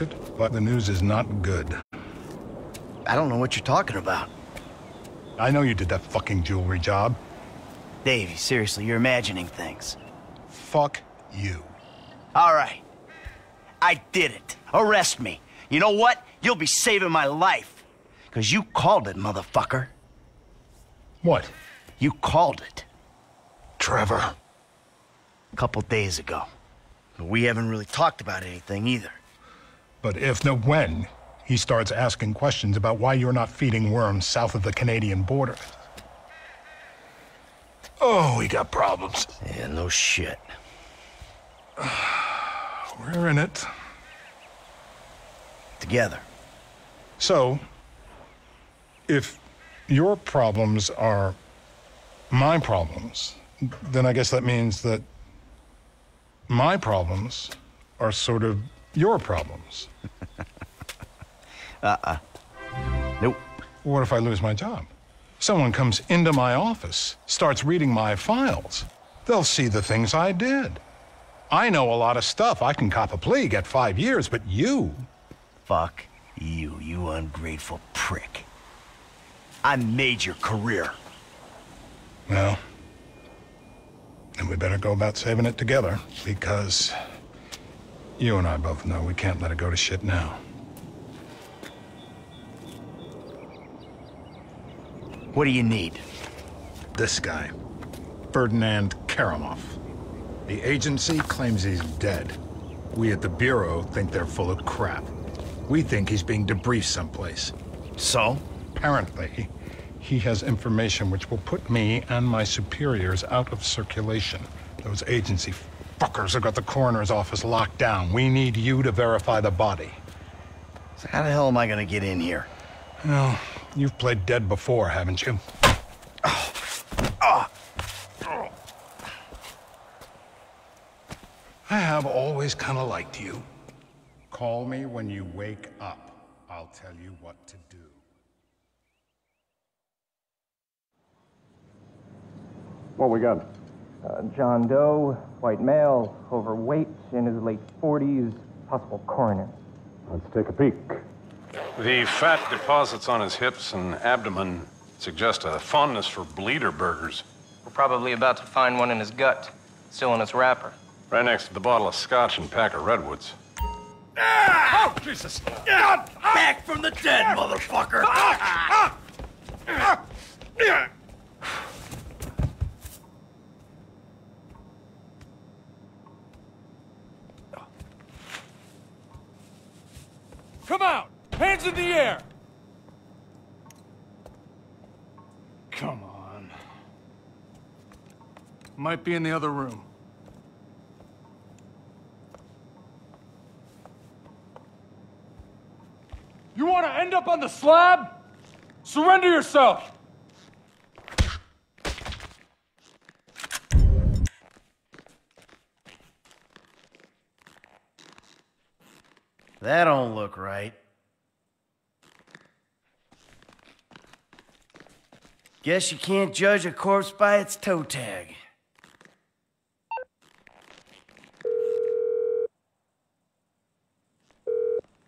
expected, but the news is not good. I don't know what you're talking about. I know you did that fucking jewelry job. Davey, seriously, you're imagining things. Fuck you. All right. I did it. Arrest me. You know what? You'll be saving my life. Because you called it, motherfucker. What? You called it. Trevor. A couple days ago. But we haven't really talked about anything either. But if, no, when, he starts asking questions about why you're not feeding worms south of the Canadian border. Oh, we got problems. Yeah, no shit. We're in it. Together. So, if your problems are my problems, then I guess that means that my problems are sort of your problems. Uh-uh. Nope. What if I lose my job? Someone comes into my office, starts reading my files. They'll see the things I did. I know a lot of stuff. I can cop a plea, get five years, but you. Fuck you, you ungrateful prick. I made your career. Well, then we better go about saving it together, because you and I both know we can't let it go to shit now. What do you need? This guy, Ferdinand Kerimov. The agency claims he's dead. We at the Bureau think they're full of crap. We think he's being debriefed someplace. So? Apparently, he has information which will put me and my superiors out of circulation. Those agency fuckers have got the coroner's office locked down. We need you to verify the body. So how the hell am I gonna get in here? Well, you've played dead before, haven't you? oh I have always kind of liked you. Call me when you wake up. I'll tell you what to do. What we got? Uh, John Doe, white male, overweight, in his late 40s, possible coroner. Let's take a peek. The fat deposits on his hips and abdomen suggest a fondness for bleeder burgers. We're probably about to find one in his gut, still in its wrapper. Right next to the bottle of scotch and pack of redwoods. Ah! Oh, Jesus! Back from the dead, motherfucker! Come out! Hands in the air! Come on. Might be in the other room. You want to end up on the slab? Surrender yourself! That don't look right. Guess you can't judge a corpse by its toe tag.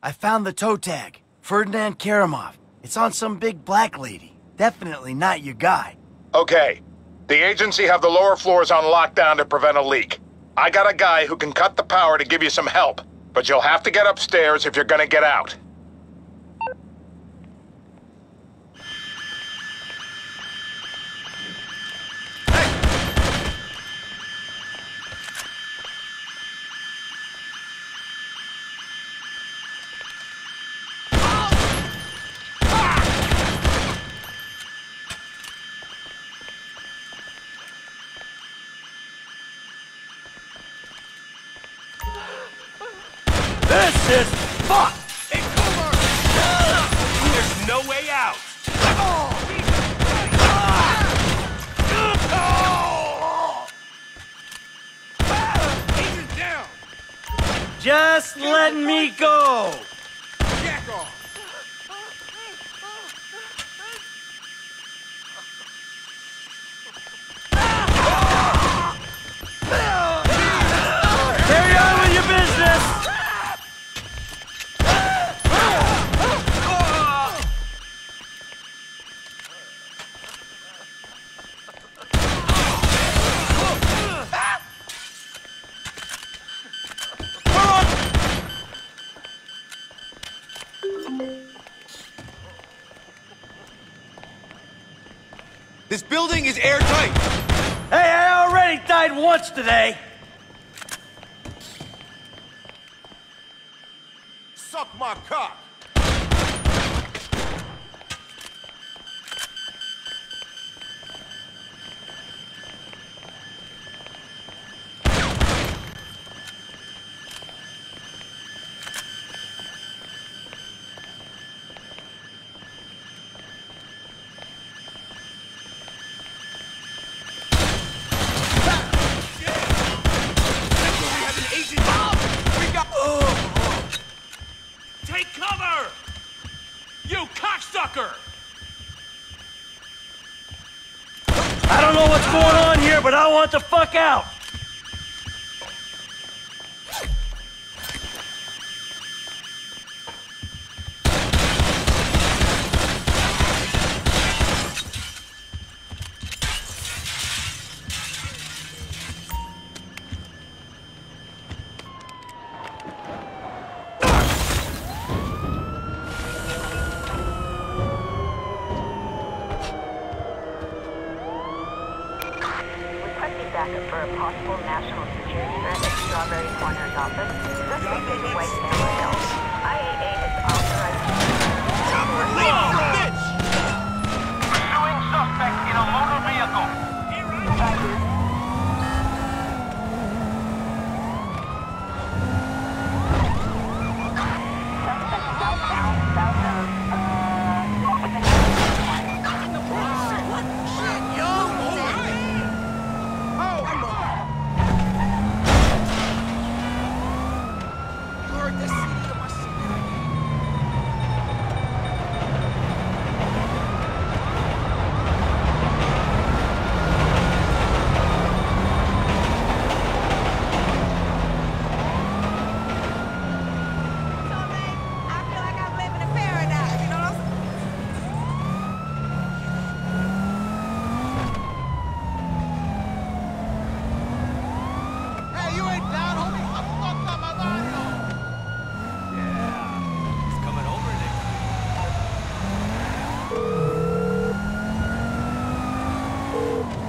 I found the toe tag. Ferdinand Kerimov. It's on some big black lady. Definitely not your guy. Okay. The agency have the lower floors on lockdown to prevent a leak. I got a guy who can cut the power to give you some help, but you'll have to get upstairs if you're gonna get out. Today. Want the fuck out.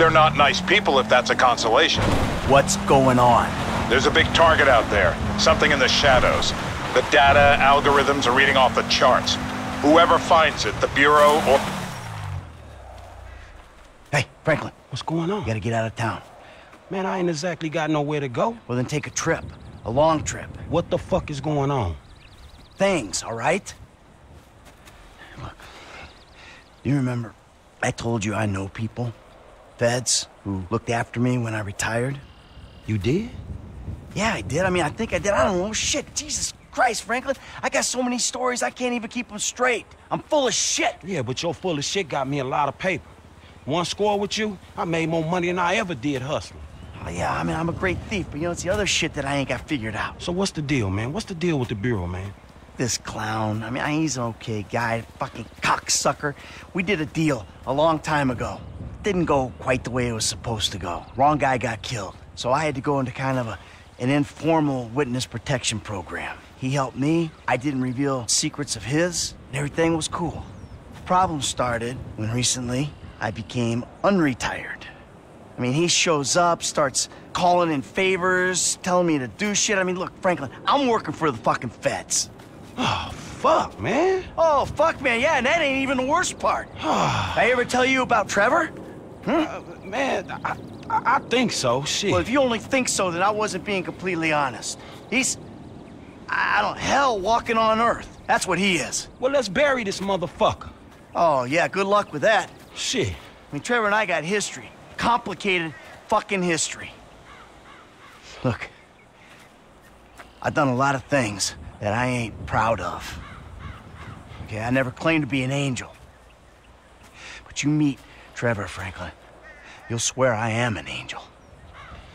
They're not nice people if that's a consolation. What's going on? There's a big target out there, something in the shadows. The data algorithms are reading off the charts. Whoever finds it, the Bureau or. Hey, Franklin, What's going on? you gotta get out of town. Man, I ain't exactly got nowhere to go. Well, then take a trip. A long trip. What the fuck is going on? Things, all right? Look, do you remember I told you I know people? Feds who looked after me when I retired? You did? Yeah, I did. I mean, I think I did. I don't know. Shit, Jesus Christ, Franklin. I got so many stories, I can't even keep them straight. I'm full of shit. Yeah, but your full of shit got me a lot of paper. One score with you, I made more money than I ever did hustling. Oh, yeah, I mean, I'm a great thief, but you know, it's the other shit that I ain't got figured out. So what's the deal, man? What's the deal with the Bureau, man? This clown, I mean, he's an okay guy, fucking cocksucker. We did a deal a long time ago. Didn't go quite the way it was supposed to go. Wrong guy got killed. So I had to go into kind of a, an informal witness protection program. He helped me, I didn't reveal secrets of his, and everything was cool. The problem started when recently I became unretired. I mean, he shows up, starts calling in favors, telling me to do shit. I mean, look, Franklin, I'm working for the fucking feds. Oh, fuck, man. Oh, fuck, man, yeah, and that ain't even the worst part. Did I ever tell you about Trevor? Uh, man, I, I, I think so. Shit. Well, if you only think so, then I wasn't being completely honest. He's, I don't, hell walking on Earth. That's what he is. well, let's bury this motherfucker. Oh, yeah, good luck with that. Shit. I mean, Trevor and I got history. Complicated fucking history. Look, I've done a lot of things that I ain't proud of. Okay, I never claimed to be an angel. But you meet Trevor, Franklin, you'll swear I am an angel.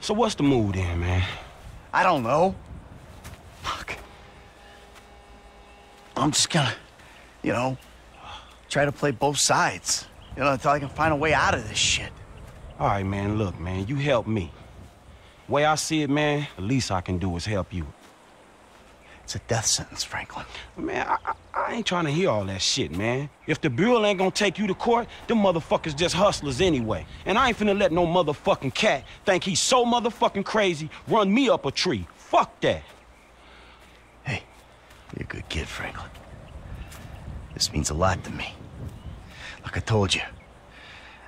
So what's the mood then, man? I don't know. Fuck. I'm just gonna, you know, try to play both sides. You know, until I can find a way out of this shit. All right, man, look, man, you help me. Way I see it, man, the least I can do is help you. It's a death sentence, Franklin. Man, I, I, ain't trying to hear all that shit, man. If the Bureau ain't gonna take you to court, them motherfuckers just hustlers anyway. And I ain't finna let no motherfucking cat think he's so motherfucking crazy run me up a tree. Fuck that. Hey, you're a good kid, Franklin. This means a lot to me. Like I told you,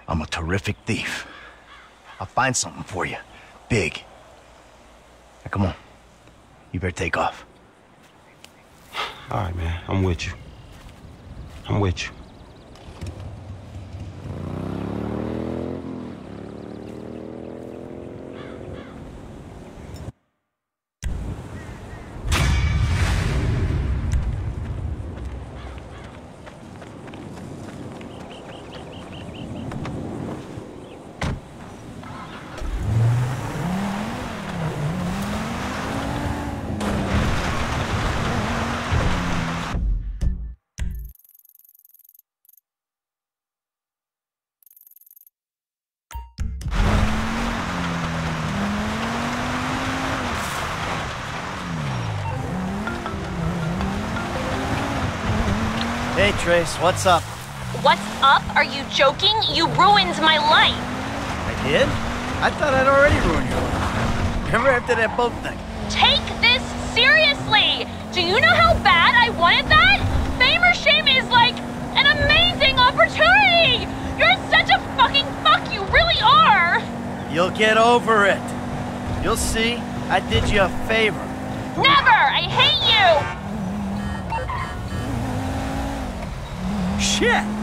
I'm a terrific thief. I'll find something for you. Big. Now, come on. You better take off. All right, man, I'm with you. I'm with you. Hey, Trace, what's up? What's up? Are you joking? You ruined my life. I did? I thought I'd already ruined your life. Remember after that boat thing? Take this seriously. Do you know how bad I wanted that? Fame or shame is like an amazing opportunity. You're such a fucking fuck. You really are. You'll get over it. You'll see. I did you a favor. Never. I hate you. 切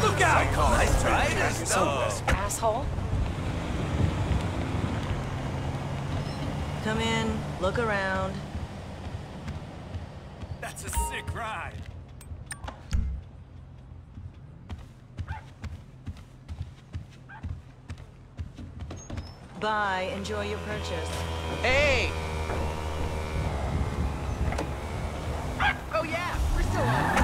Sometimes life Look out! Nice, right? Asshole. Come in, look around. That's a sick ride. Bye, enjoy your purchase. Hey! Oh yeah, we're still on.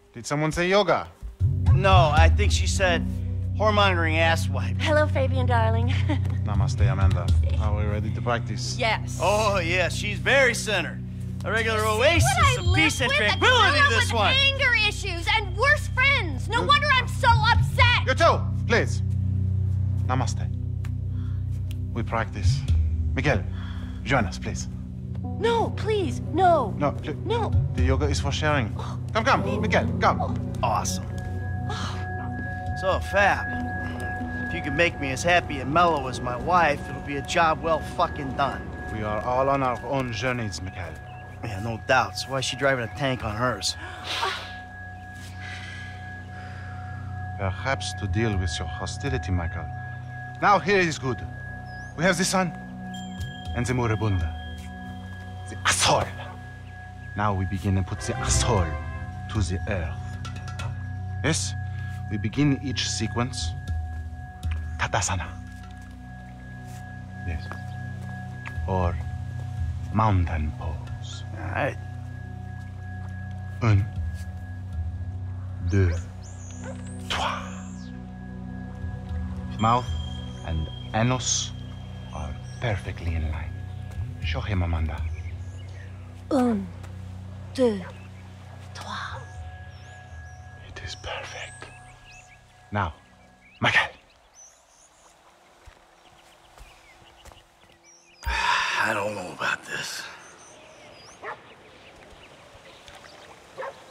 Did someone say yoga? No, I think she said whoremongering asswipe. Hello, Fabien, darling. Namaste, Amanda. Are we ready to practice? yes. Oh, yeah, she's very centered. A regular oasis what I of live peace and with? A tranquility, gorilla this with one. anger issues and worse friends. No wonder I'm so upset. You too, please. Namaste. We practice. Miguel, join us, please. No, please, no. No, please. No. The yoga is for sharing. Oh, Come, come, Miguel, come. Awesome. So, Fab, if you can make me as happy and mellow as my wife, it'll be a job well fucking done. We are all on our own journeys, Miguel. Yeah, no doubts. Why is she driving a tank on hers? Perhaps to deal with your hostility, Michael. Now here is good. We have the sun and the moribunda. The asshole. Now we begin and put the asshole to the earth. Yes, we begin each sequence. Tadasana. Yes. Or mountain pose. Right. Un, deux, trois. Mouth and anus are perfectly in line. Show him, Amanda. Un, deux, is perfect. Now, Michael. I don't know about this.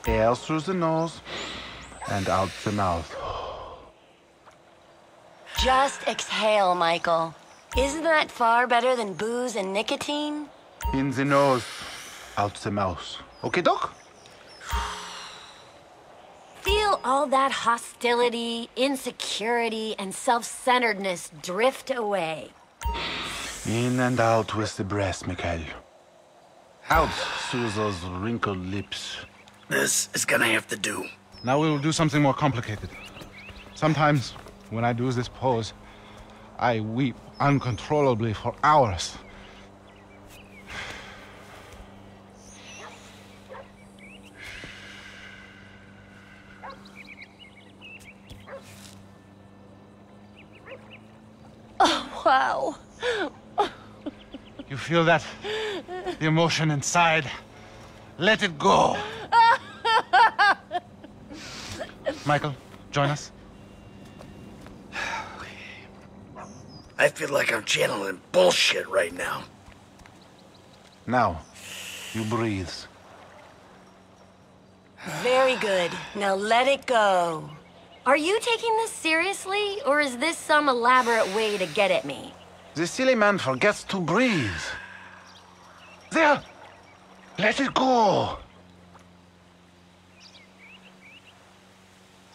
Air through the nose and out the mouth. Just exhale, Michael. Isn't that far better than booze and nicotine? In the nose, out the mouth. Okay, Doc? Feel all that hostility, insecurity, and self centeredness drift away. In and out with the breath, Mikhail. Out through those wrinkled lips. This is gonna have to do. Now we will do something more complicated. Sometimes, when I do this pose, I weep uncontrollably for hours. Oh, wow. You feel that? The emotion inside. Let it go. Michael, join us. I feel like I'm channeling bullshit right now. Now, you breathe. Very good. Now let it go. Are you taking this seriously, or is this some elaborate way to get at me? The silly man forgets to breathe. There! Let it go!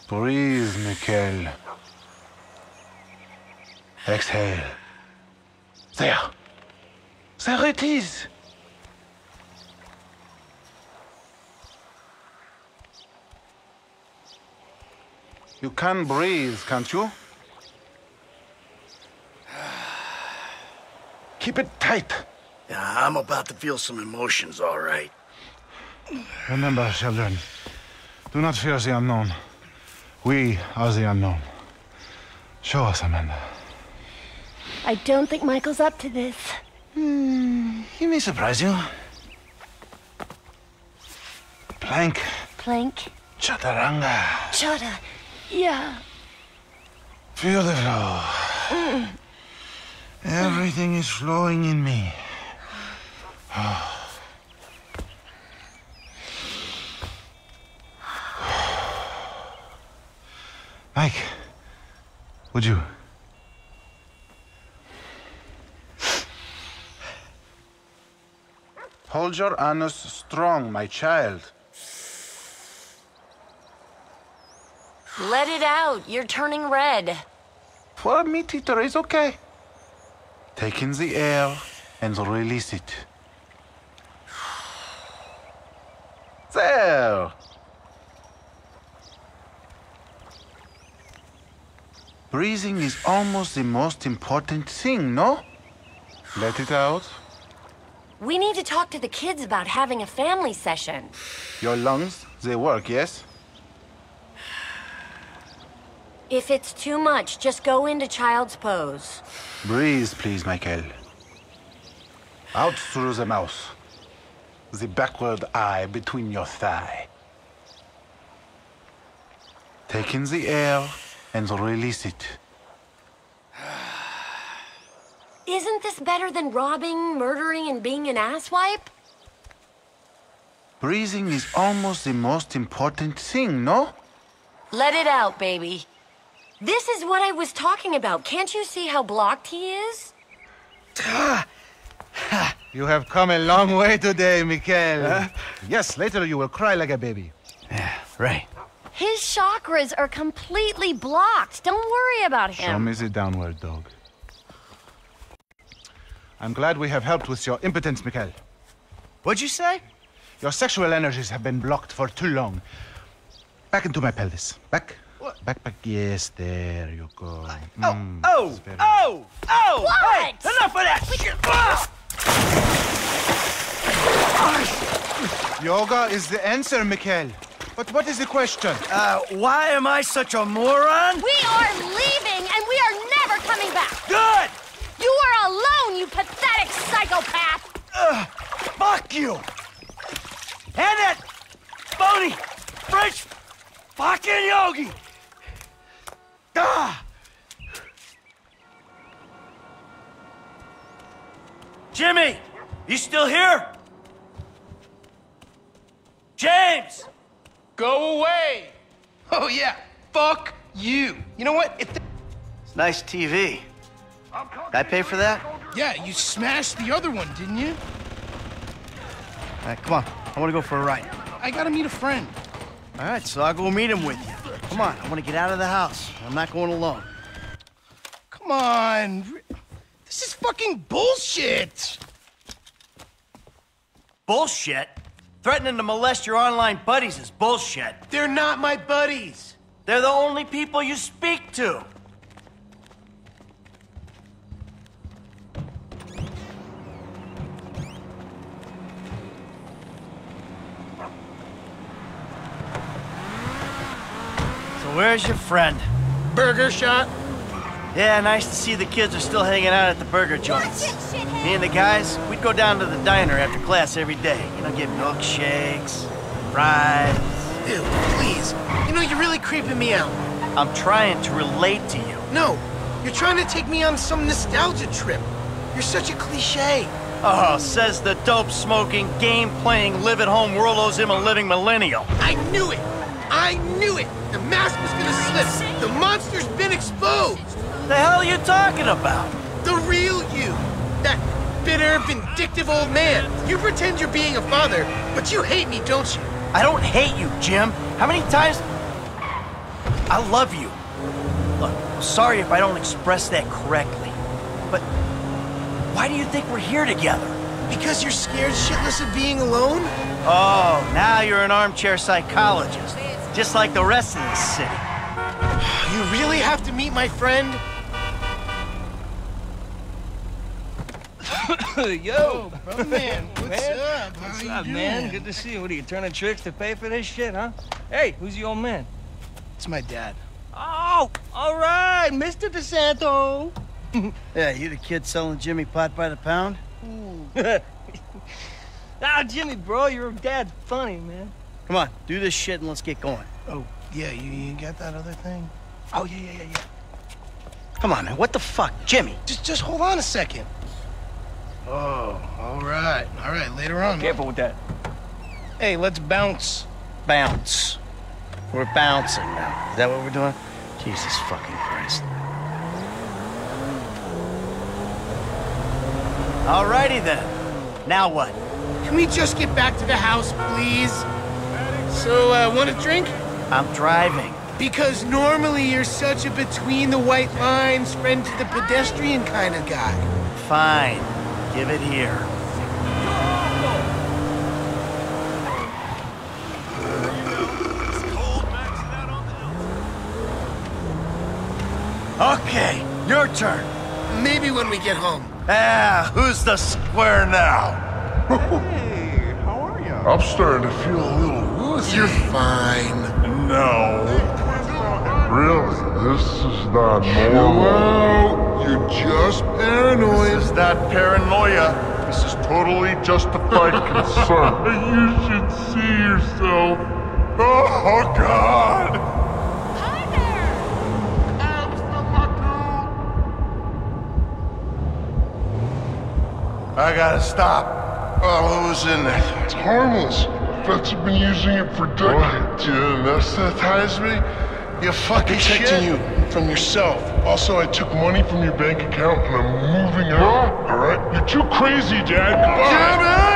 Breathe, Mikhail. Exhale. There. There it is. You can breathe, can't you? Keep it tight. Yeah, I'm about to feel some emotions, all right. Remember, children, do not fear the unknown. We are the unknown. Show us, Amanda. I don't think Michael's up to this. Hmm, he may surprise you. Plank, Plank. chaturanga. Chata. Yeah. Mm. Everything is flowing in me. Mike, would you? Hold your anus strong, my child. Let it out. You're turning red. For me, teacher, it's okay. Take in the air and release it. There. Breathing is almost the most important thing, no? Let it out. We need to talk to the kids about having a family session. Your lungs, they work, yes? If it's too much, just go into child's pose. Breathe, please, Michael. Out through the mouth. The backward eye between your thigh. Take in the air and release it. Isn't this better than robbing, murdering, and being an asswipe? Breathing is almost the most important thing, no? Let it out, baby. This is what I was talking about. Can't you see how blocked he is? You have come a long way today, Michael. Yes, later you will cry like a baby. Yeah, right. His chakras are completely blocked. Don't worry about him. Show me the downward dog. I'm glad we have helped with your impotence, Mikhail. What'd you say? Your sexual energies have been blocked for too long. Back into my pelvis. Back. Back, back. Yes, there you go. Mm, Oh, it's very- oh, oh! What? Hey, enough of that shit! Ah! Yoga is the answer, Mikhail. But what is the question? Uh, why am I such a moron? We are leaving, and we are never coming back. Good! You are alone, you pathetic psychopath. Ugh, fuck you! And that phony French fucking yogi! Ah! Jimmy, you still here? James! Go away! Oh, yeah. Fuck you. You know what? If It's nice TV. Did I pay for that? yeah, you smashed the other one, didn't you? All right, come on. I want to go for a ride. I gotta meet a friend. All right, so I'll go meet him with you. Come on, I want to get out of the house. I'm not going alone. Come on. This is fucking bullshit. Bullshit? Threatening to molest your online buddies is bullshit. They're not my buddies. They're the only people you speak to. Where's your friend? Burger shot. Yeah, nice to see the kids are still hanging out at the burger joints. Me and the guys, we'd go down to the diner after class every day. You know, get milkshakes, fries. Ew, please. You know, you're really creeping me out. I'm trying to relate to you. No, you're trying to take me on some nostalgia trip. You're such a cliche. Oh, says the dope smoking, game playing, live at home worldos him a living millennial. I knew it. I knew it. The mask was gonna slip. The monster's been exposed. The hell are you talking about? The real you. That bitter, vindictive old man. You pretend you're being a father, but you hate me, don't you? I don't hate you, Jim. How many times? I love you. Look, sorry if I don't express that correctly, but why do you think we're here together? Because you're scared shitless of being alone? Oh, now you're an armchair psychologist, just like the rest of the city. You really have to meet my friend? Yo, brother man, what's man. up? What's How up, you man? Good to see you. What are you turning tricks to pay for this shit, huh? Hey, who's the old man? It's my dad. Oh, all right, Mr. De Santa. Yeah, you the kid selling Jimmy pot by the pound? ah, Jimmy, bro, your dad's funny, man. Come on, do this shit and let's get going. Oh, yeah, you, you got that other thing? Oh, yeah, yeah, yeah, yeah. Come on, man. What the fuck, Jimmy? Just, just hold on a second. Oh, all right, all right. Later on. Careful with that. Hey, let's bounce. Bounce. We're bouncing now. Is that what we're doing? Jesus fucking Christ. Alrighty then. Now what? Can we just get back to the house, please? So, uh, want a drink? I'm driving. Because normally you're such a between the white lines, friend to the pedestrian kind of guy. Fine. Give it here. Okay, your turn. Maybe when we get home. Ah, who's the square now? Hey, how are you? I'm starting to feel a little woozy. You're fine. No. Really? This is not normal. You're just paranoid. This is not paranoia. This is totally justified concern. you should see yourself. Oh, God! I gotta stop. Oh, who's in there? It's harmless. Vets have been using it for decades. You anesthetize me? You fucking Protecting you from yourself. Also, I took money from your bank account and I'm moving out. All right? You're too crazy, Dad. Goodbye. What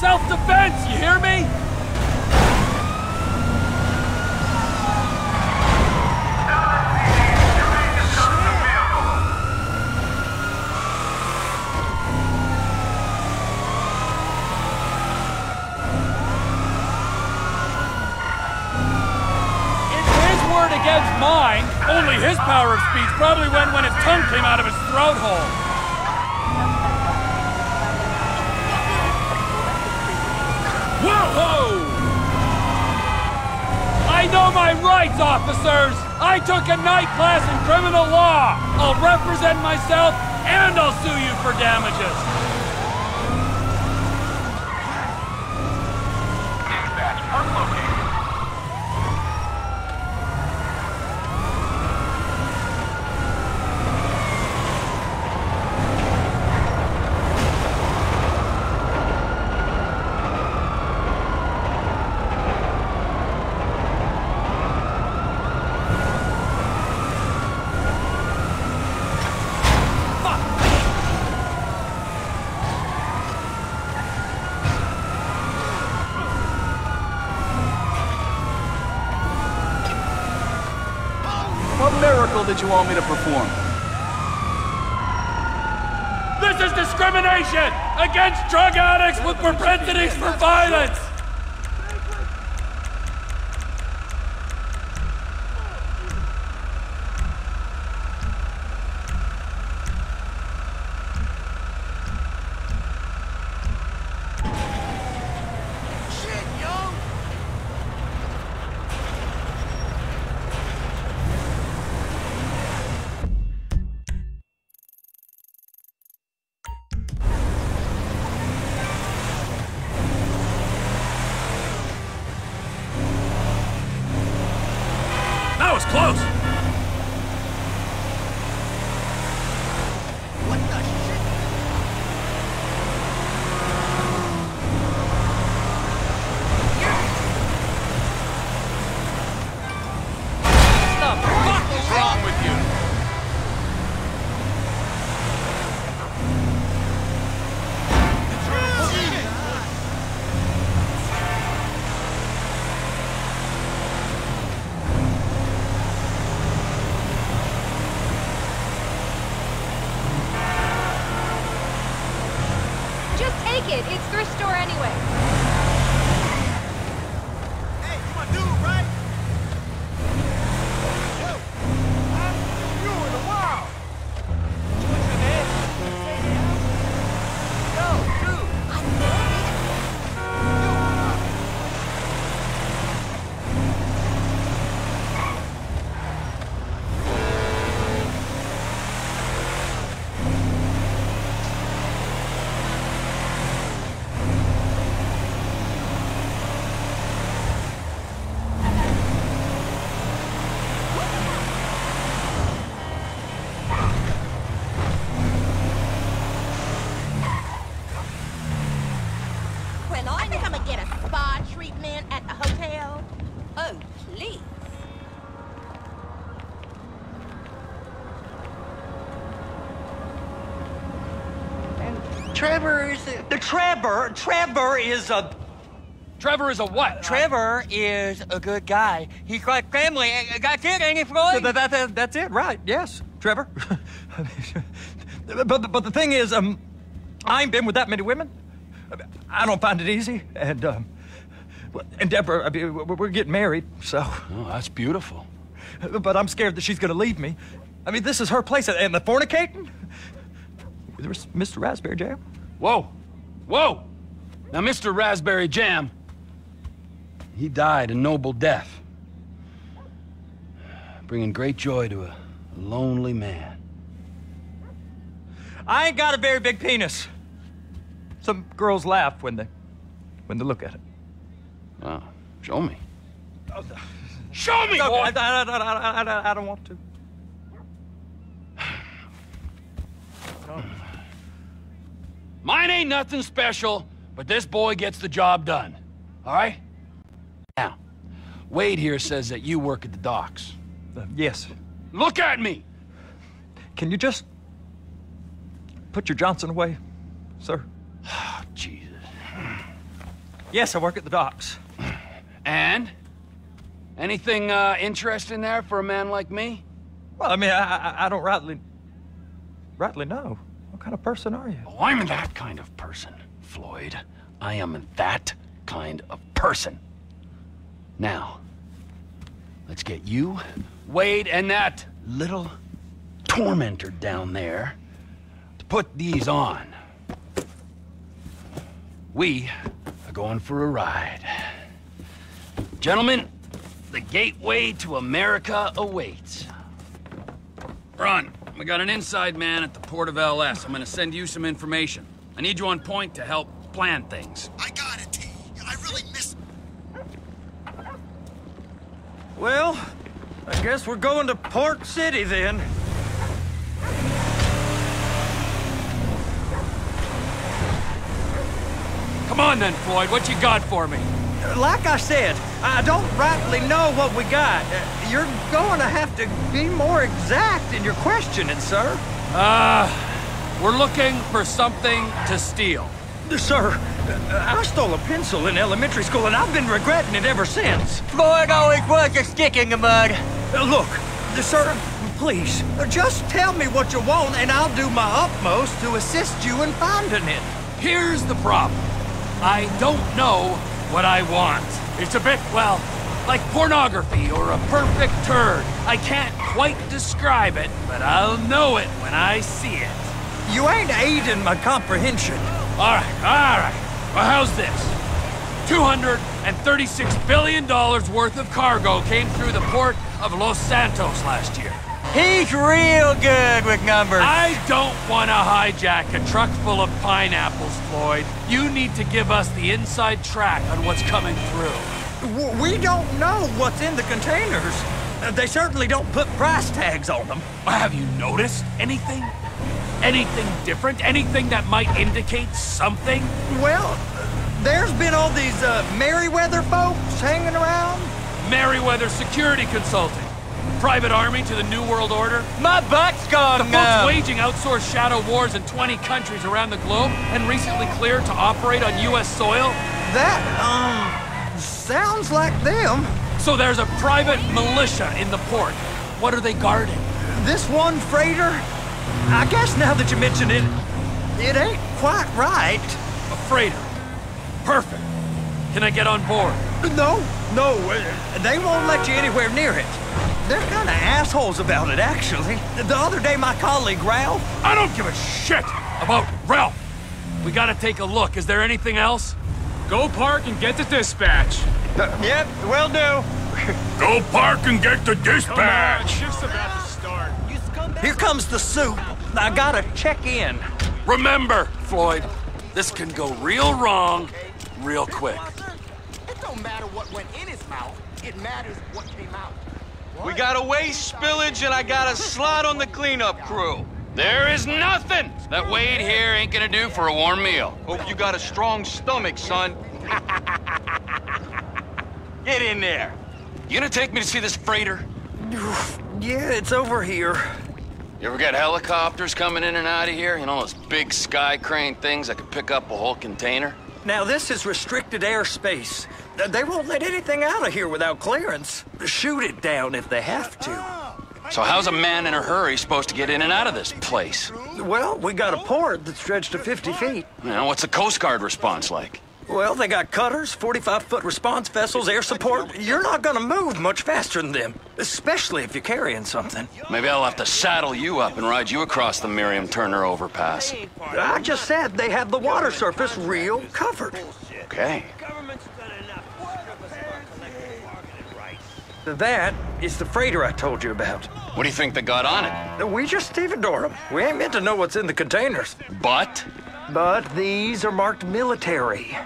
Self-defense, you hear me? Against mine. Only his power of speech probably went when his tongue came out of his throat hole. I know my rights, officers! I took a night class in criminal law! I'll represent myself and I'll sue you for damages! Did you want me to perform? This is discrimination against drug addicts with propensities for violence! Trevor is the Trevor. Trevor is a. Trevor is a what? Trevor is a good guy. He's like family. That's it, ain't it, Floyd? That, that, that- that's it, right? Yes, Trevor. but, but but the thing is, um, I ain't been with that many women. I don't find it easy, and um, and Deborah, I mean, we're we're getting married, so. Oh, that's beautiful. But I'm scared that she's gonna leave me. I mean, this is her place, and the fornicating with Mr. Raspberry Jam. Whoa! Whoa! Now, Mr. Raspberry Jam, he died a noble death, bringing great joy to a lonely man. I ain't got a very big penis. Some girls laugh when they when they look at it. Wow. Show me. Show me, boy. I, I, I, I don't want to. Mine ain't nothing special, but this boy gets the job done. All right? Now, Wade here says that you work at the docks. Uh, yes. Look at me! Can you just put your Johnson away, sir? Jesus. Yes, I work at the docks. And? Anything uh, interesting there for a man like me? Well, I mean, I, I, I don't rightly, rightly know. What kind of person are you? Oh, I'm that kind of person, Floyd. I am that kind of person. Now, let's get you, Wade, and that little tormentor down there to put these on. We are going for a ride. Gentlemen, the gateway to America awaits. Ron, we got an inside man at the port of LS. I'm gonna send you some information. I need you on point to help plan things. I got it, T. I really miss. Well, I guess we're going to Port City then. Come on then, Floyd. What you got for me? Like I said, I don't rightly know what we got. You're going to have to be more exact in your questioning, sir. Uh, we're looking for something to steal. Sir, uh, I stole a pencil in elementary school and I've been regretting it ever since. Floyd always was a stick in the mud. Uh, Look, sir, please, uh, just tell me what you want and I'll do my utmost to assist you in finding it. Here's the problem. I don't know what I want. It's a bit, well, like pornography or a perfect turd. I can't quite describe it, but I'll know it when I see it. You ain't aiding my comprehension. All right, all right. Well, how's this? $236 billion worth of cargo came through the port of Los Santos last year. He's real good with numbers. I don't want to hijack a truck full of pineapples, Floyd. You need to give us the inside track on what's coming through. W- We don't know what's in the containers. Uh, They certainly don't put price tags on them. Have you noticed anything? Anything different? Anything that might indicate something? Well, uh, there's been all these uh, Merryweather folks hanging around. Merryweather Security Consulting. Private army to the New World Order. My butt's gone The folks numb. waging outsourced shadow wars in 20 countries around the globe and recently cleared to operate on U.S. soil. That, um, sounds like them. So there's a private militia in the port. What are they guarding? This one freighter, I guess now that you mention it, it ain't quite right. A freighter. Perfect. Can I get on board? No, no, uh, they won't let you anywhere near it. They're kind of assholes about it, actually. The other day, my colleague Ralph. I don't give a shit about Ralph. We gotta take a look. Is there anything else? Go park and get the dispatch. Uh, yep, will do. Go park and get the dispatch. shift's about to start. Here comes the soup. I gotta check in. Remember, Floyd, this can go real wrong real quick. It don't matter what went in his mouth. It matters what came out. We got a waste spillage and I got a slot on the cleanup crew. There is nothing that Wade here ain't gonna do for a warm meal. Hope you got a strong stomach, son. Get in there. You gonna take me to see this freighter? Yeah, it's over here. You ever got helicopters coming in and out of here? You know, those big sky crane things that could pick up a whole container? Now, this is restricted airspace. They won't let anything out of here without clearance. Shoot it down if they have to. So how's a man in a hurry supposed to get in and out of this place? Well, we got a port that's stretched to 50 feet. You know, what's the Coast Guard response like? Well, they got cutters, 45 foot response vessels, air support. You're not gonna move much faster than them, especially if you're carrying something. Maybe I'll have to saddle you up and ride you across the Miriam Turner overpass. I just said they have the water surface real covered. Okay. That is the freighter I told you about. What do you think they got on it? We just stevedore them. We ain't meant to know what's in the containers. But? But these are marked military.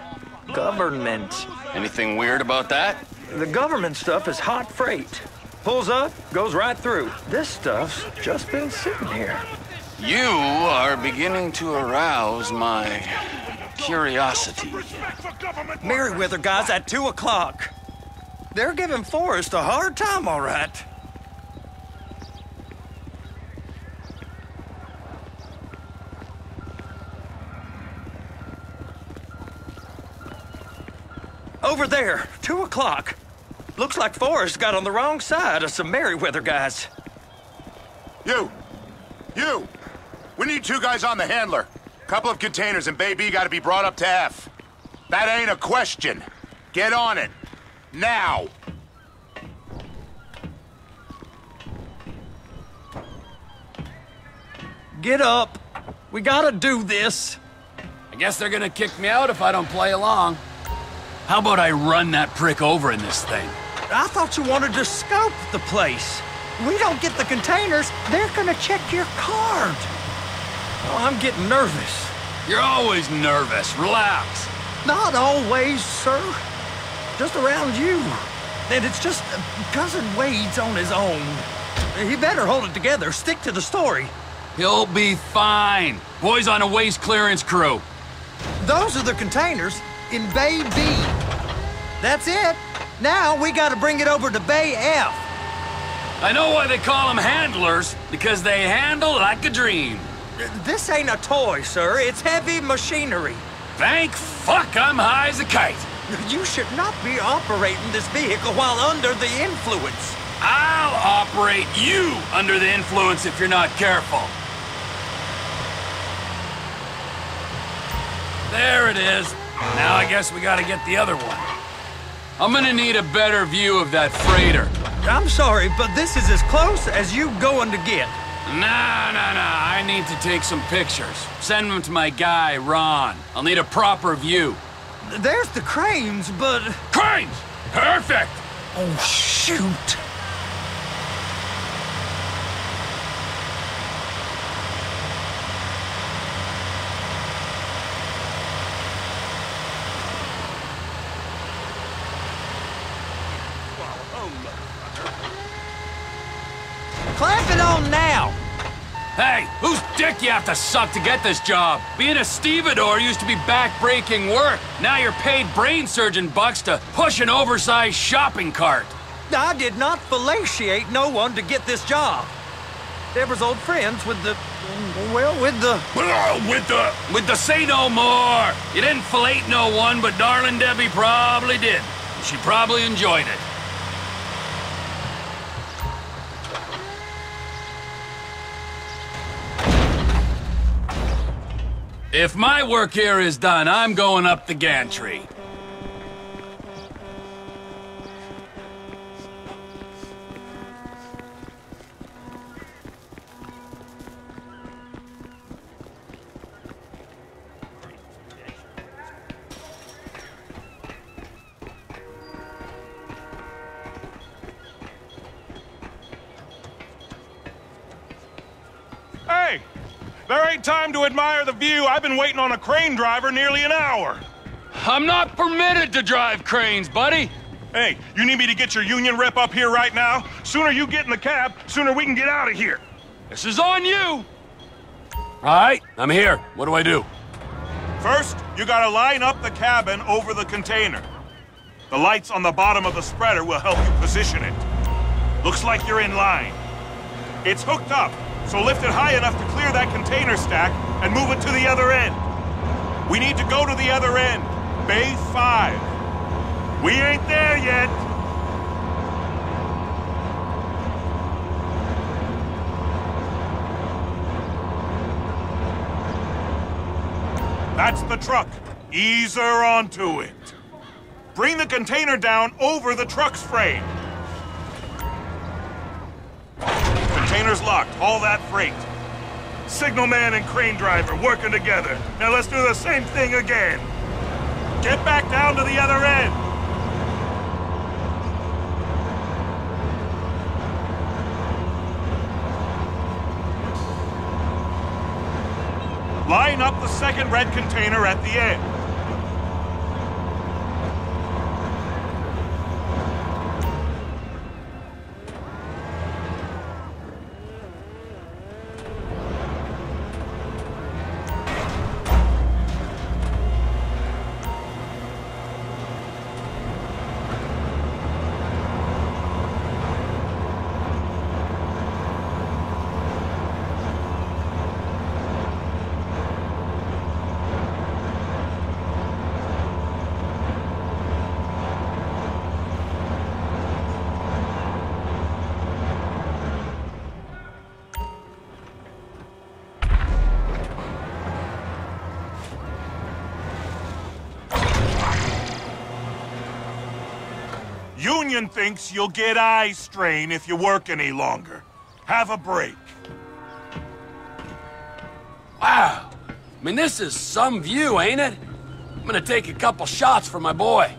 Government. Anything weird about that? The government stuff is hot freight. Pulls up, goes right through. This stuff's just been sitting here. You are beginning to arouse my curiosity. Merryweather guys at 2 o'clock. They're giving Forrest a hard time, all right. Over there, two o'clock. Looks like Forrest got on the wrong side of some Merryweather guys. You! You! We need two guys on the handler. Couple of containers and Bay B gotta be brought up to F. That ain't a question. Get on it. Now! Get up. We gotta do this. I guess they're gonna kick me out if I don't play along. How about I run that prick over in this thing? I thought you wanted to scope the place. We don't get the containers, they're gonna check your card. Oh, I'm getting nervous. You're always nervous. Relax. Not always, sir. Just around you. And it's just uh, Cousin Wade's on his own. He better hold it together, stick to the story. He'll be fine. Boys on a waste clearance crew. Those are the containers in Bay B. That's it. Now we gotta bring it over to Bay F. I know why they call them handlers, because they handle like a dream. This ain't a toy, sir. It's heavy machinery. Thank fuck I'm high as a kite. You should not be operating this vehicle while under the influence. I'll operate you under the influence if you're not careful. There it is. Now I guess we gotta get the other one. I'm gonna need a better view of that freighter. I'm sorry, but this is as close as you going to get. Nah, nah, nah. I need to take some pictures. Send them to my guy, Ron. I'll need a proper view. There's the cranes, but... Cranes! Perfect! Oh, shoot. Clamp it on now! Hey, whose dick you have to suck to get this job? Being a stevedore used to be back-breaking work. Now you're paid brain surgeon bucks to push an oversized shopping cart. I did not fellatiate no one to get this job. Deborah's old friends with the... Well, with the... with the... With the say no more. You didn't fillet no one, but darling Debbie probably did. She probably enjoyed it. If my work here is done, I'm going up the gantry. There ain't time to admire the view. I've been waiting on a crane driver nearly an hour. I'm not permitted to drive cranes, buddy. Hey, you need me to get your union rep up here right now? Sooner you get in the cab, sooner we can get out of here. This is on you. All right, I'm here. What do I do? First, you gotta line up the cabin over the container. The lights on the bottom of the spreader will help you position it. Looks like you're in line. It's hooked up, so lift it high enough to clear that container stack and move it to the other end. We need to go to the other end, Bay 5. We ain't there yet. That's the truck. Ease her onto it. Bring the container down over the truck's frame. Container's locked. Haul that freight. Signalman and crane driver working together. Now let's do the same thing again. Get back down to the other end. Line up the second red container at the end. Union thinks you'll get eye strain if you work any longer. Have a break. Wow. I mean, this is some view, ain't it? I'm gonna take a couple shots for my boy.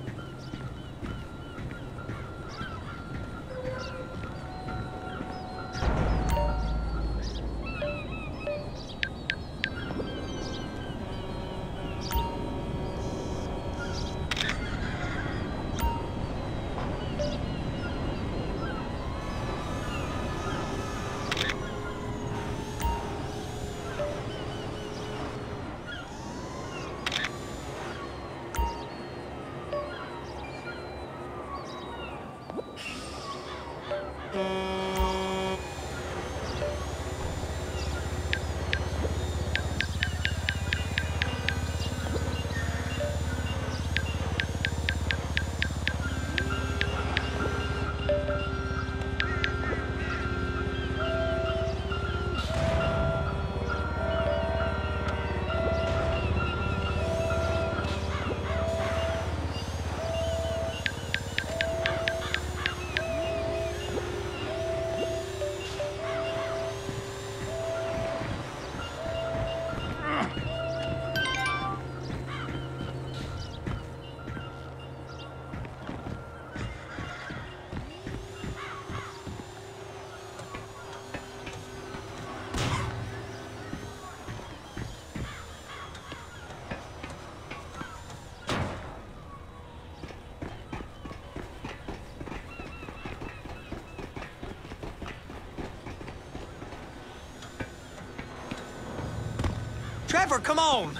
Trevor, come on.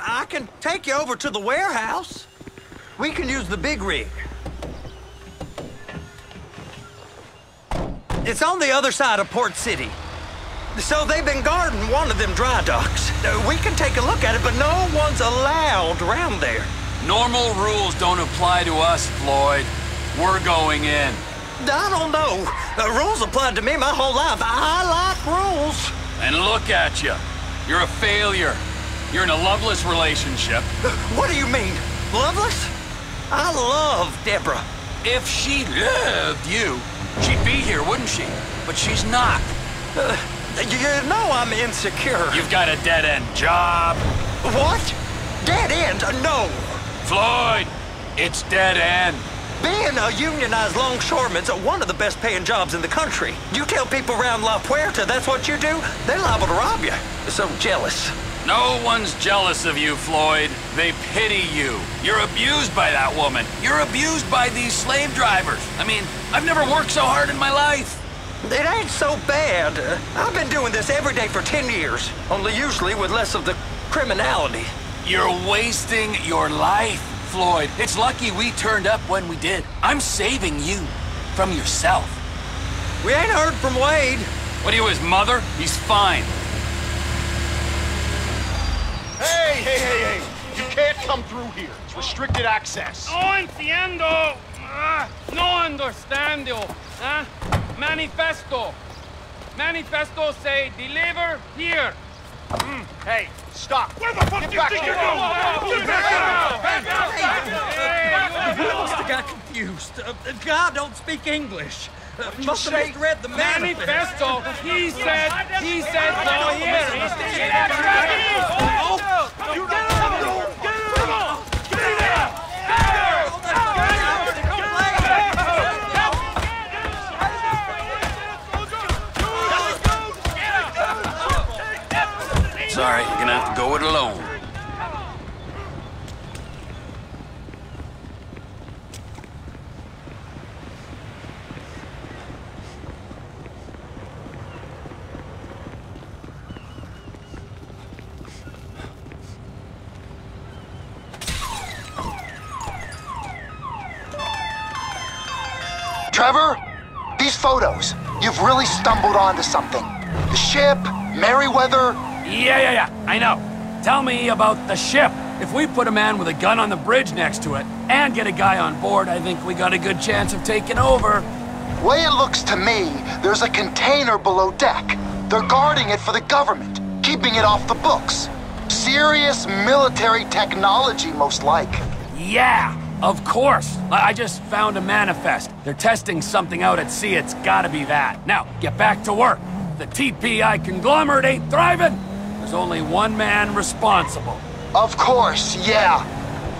I can take you over to the warehouse. We can use the big rig. It's on the other side of Port City. So they've been guarding one of them dry docks. We can take a look at it, but no one's allowed around there. Normal rules don't apply to us, Floyd. We're going in. I don't know. Uh, rules applied to me my whole life. I like rules. And look at you. You're a failure. You're in a loveless relationship. What do you mean? Loveless? I love Deborah. If she loved you, she'd be here, wouldn't she? But she's not. Uh, you know I'm insecure. You've got a dead-end job. What? Dead end? No. Floyd, it's dead end. Being a unionized longshoreman's one of the best paying jobs in the country. You tell people around La Puerta that's what you do, they're liable to rob you. So jealous. No one's jealous of you, Floyd. They pity you. You're abused by that woman. You're abused by these slave drivers. I mean, I've never worked so hard in my life. It ain't so bad. Uh, I've been doing this every day for 10 years, only usually with less of the criminality. You're wasting your life, Floyd. It's lucky we turned up when we did. I'm saving you from yourself. We ain't heard from Wade. What are you, his mother? He's fine. Hey, hey, hey, hey! You can't come through here. It's restricted access. No entiendo. Ah, no understando. Huh? Manifesto. Manifesto say deliver here. Mm, hey, stop. Where the fuck Get do you think you're going? Get back You must have got confused. Uh, God don't speak English. Uh, must have say? misread the manifesto. Manifesto. He said. He said go here. Oh, you Sorry, you're gonna have to go it alone. Trevor, these photos, you've really stumbled onto something. The ship, Merryweather. Yeah, yeah, yeah, I know. Tell me about the ship. If we put a man with a gun on the bridge next to it and get a guy on board, I think we got a good chance of taking over. Way it looks to me, there's a container below deck. They're guarding it for the government, keeping it off the books. Serious military technology, most like. Yeah, Of course. I just found a manifest. They're testing something out at sea. It's gotta be that. Now, get back to work. The TPI conglomerate ain't thriving, there's only one man responsible. Of course, yeah.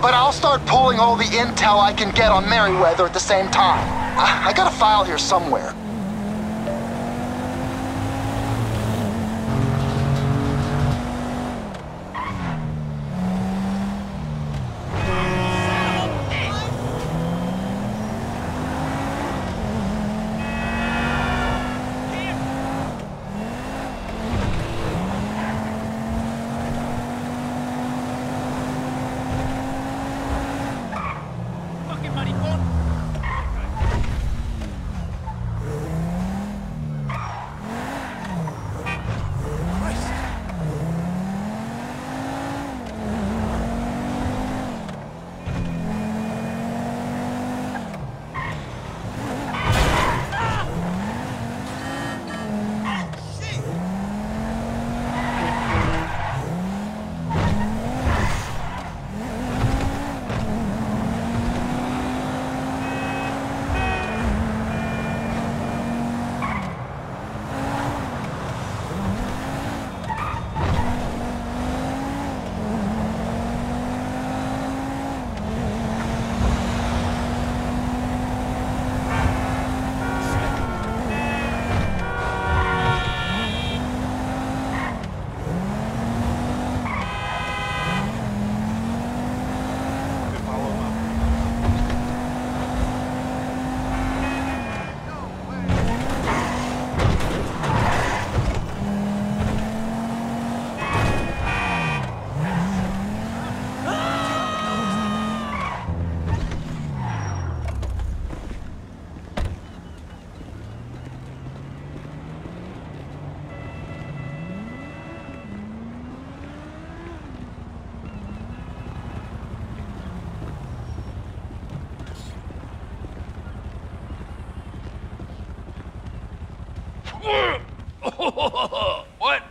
But I'll start pulling all the intel I can get on Merryweather at the same time. I, I got a file here somewhere.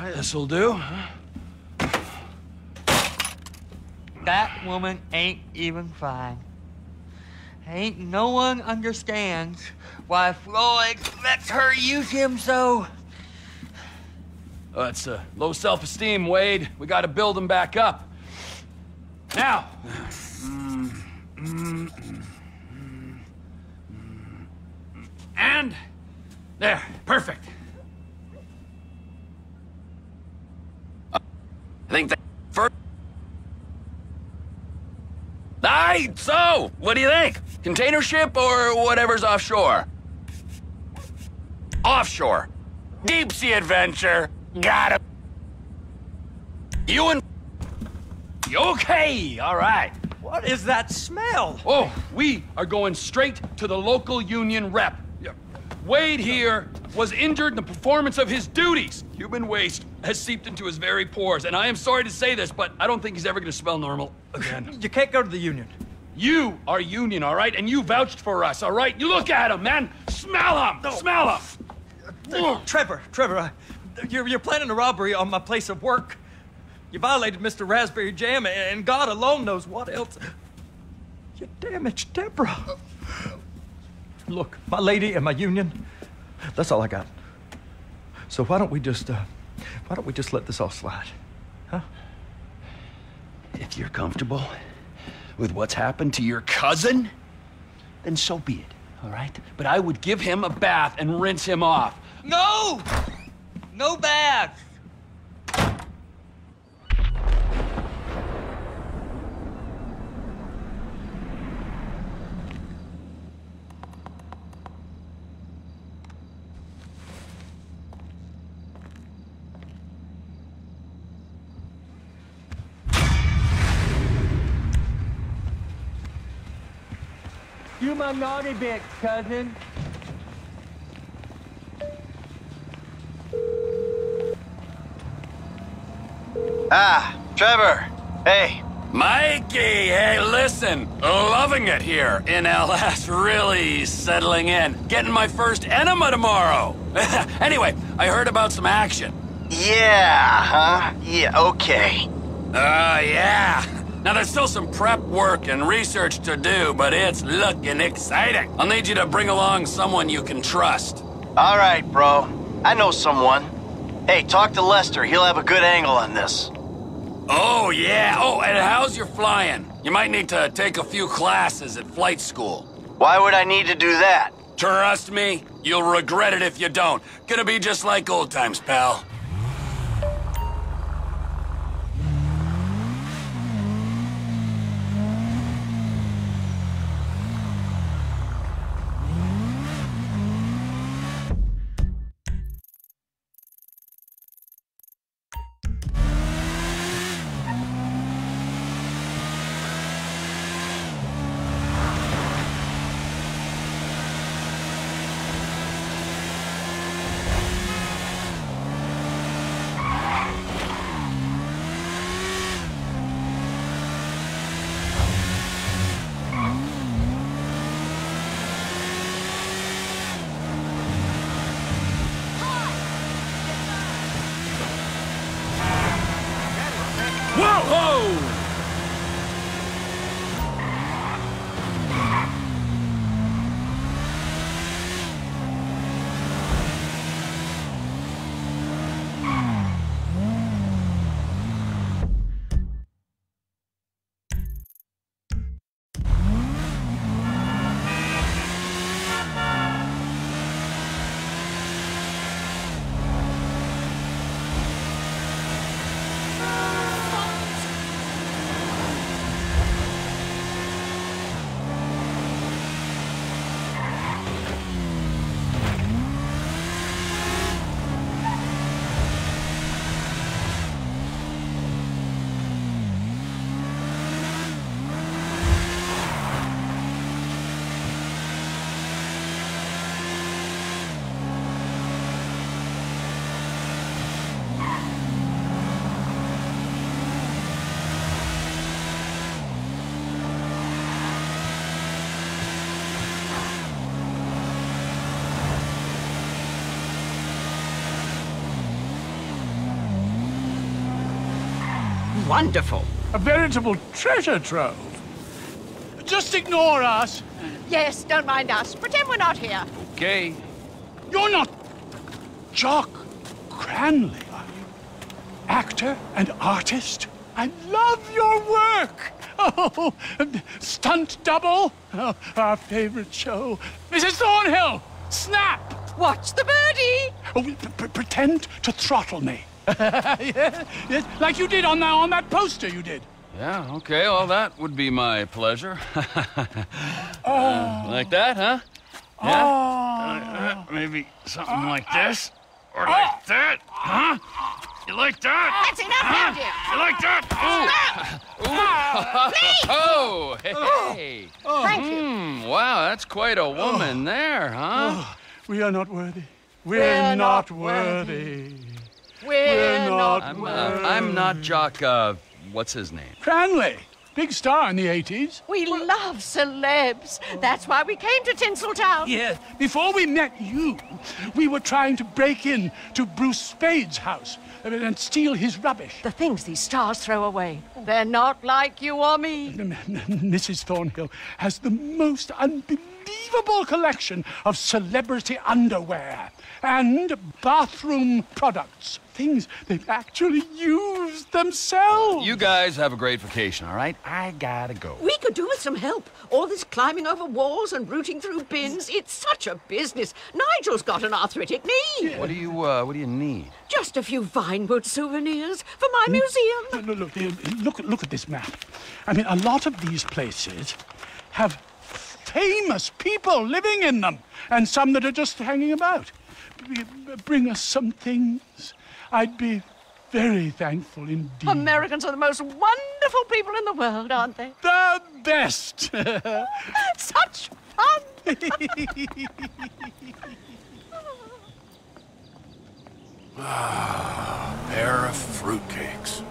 All right, this'll do. Huh? That woman ain't even fine. Ain't no one understands why Floyd lets her use him so. Oh, that's uh, low self-esteem, Wade. We got to build him back up. Now. And there, perfect. I think that first. Aye, so what do you think? Container ship or whatever's offshore? Offshore. Deep sea adventure. Got it. You and. Okay, all right. What is that smell? Oh, we are going straight to the local union rep. Yeah. Wade here was injured in the performance of his duties. Human waste has seeped into his very pores, and I am sorry to say this, but I don't think he's ever going to smell normal again. You can't go to the union. You are union, all right? And you vouched for us, all right? You look at him, man. Smell him. Smell him. Trevor, Trevor, I, you're, you're planning a robbery on my place of work. You violated Mr. Raspberry Jam, and God alone knows what else. You damaged Deborah. Look, my lady and my union, that's all I got. So why don't we just, uh, why don't we just let this all slide? Huh? If you're comfortable with what's happened to your cousin, then so be it, all right? But I would give him a bath and rinse him off. No! No baths! My naughty bit, cousin. Ah, Trevor. Hey. Mikey, hey, listen. Loving it here in LS. Really settling in. Getting my first enema tomorrow. anyway, I heard about some action. Yeah, huh? Yeah, okay. Uh, yeah. Now, there's still some prep work and research to do, but it's looking exciting. I'll need you to bring along someone you can trust. All right, bro. I know someone. Hey, talk to Lester. He'll have a good angle on this. Oh, yeah. Oh, and how's your flying? You might need to take a few classes at flight school. Why would I need to do that? Trust me, you'll regret it if you don't. Gonna be just like old times, pal. Wonderful. A veritable treasure trove. Just ignore us. Yes, don't mind us. Pretend we're not here. Okay. You're not Jock Cranley, are you? Actor and artist? I love your work. Oh, stunt double. Oh, our favorite show. Mrs. Thornhill, snap. Watch the birdie. Oh, p- p- pretend to throttle me. yes, yes, like you did on that on that poster you did. Yeah, okay, well, that would be my pleasure. Uh, like that, huh? Yeah? Uh, uh, maybe something like this? Or like that? Huh? You like that? That's enough, Huh? now, dear. You like that? Please. Oh, hey. Thank you. Hmm, wow, that's quite a woman there, huh? We are not worthy. We're, We're not, not worthy. We're, not I'm, uh, I'm not Jock, uh, what's his name? Cranley, big star in the 80s. We love celebs. That's why we came to Tinseltown. Yes, before we met you, we were trying to break in to Bruce Spade's house and steal his rubbish. The things these stars throw away. They're not like you or me. Mrs. Thornhill has the most unbelievable collection of celebrity underwear and bathroom products. Things they've actually used themselves. You guys have a great vacation, all right? I gotta go. We could do with some help. All this climbing over walls and rooting through bins, it's such a business. Nigel's got an arthritic knee. What do you, uh, what do you need? Just a few Vinewood souvenirs for my hmm? museum. Look, look, look, look at this map. I mean, a lot of these places have famous people living in them, and some that are just hanging about. B- b- Bring us some things. I'd be very thankful indeed. Americans are the most wonderful people in the world, aren't they? The best! Such fun! ah, a pair of fruitcakes.